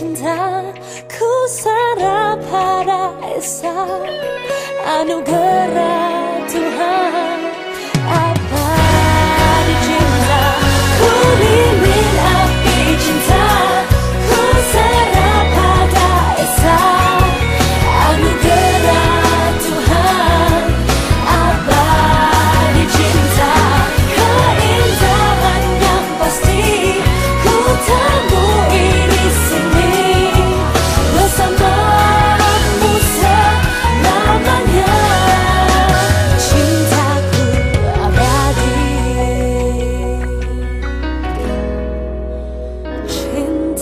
cinta Ku sarap pada esa Anugerah Tuhan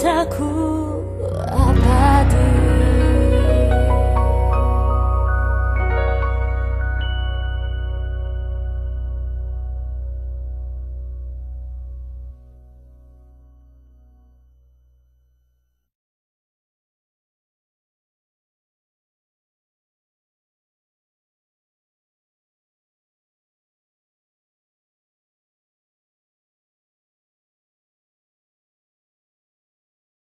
cintaku